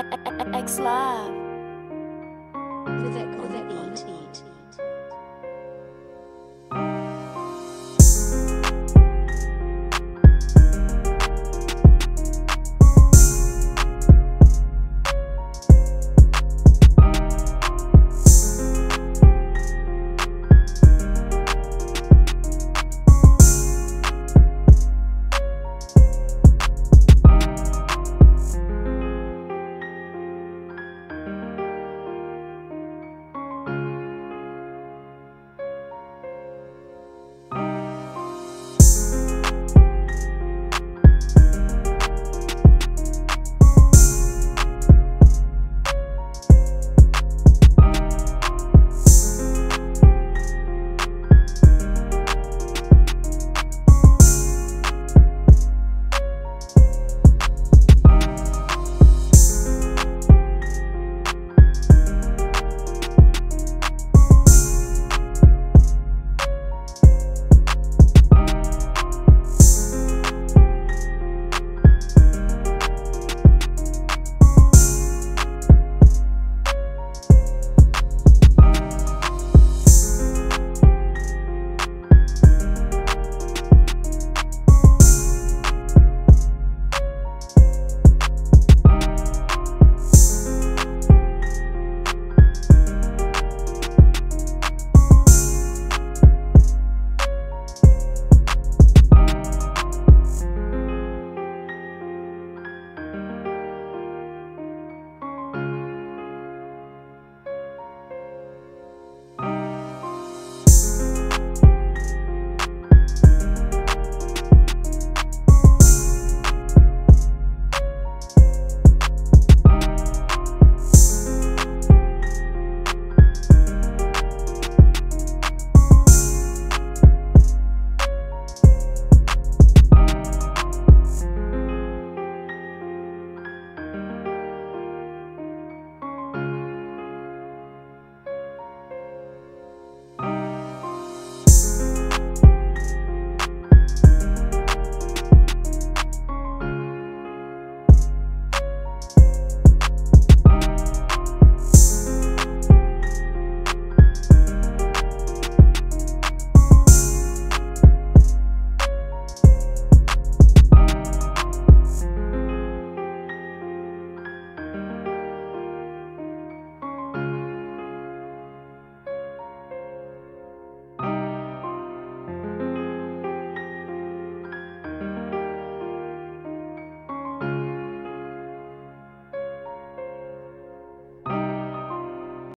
X Live.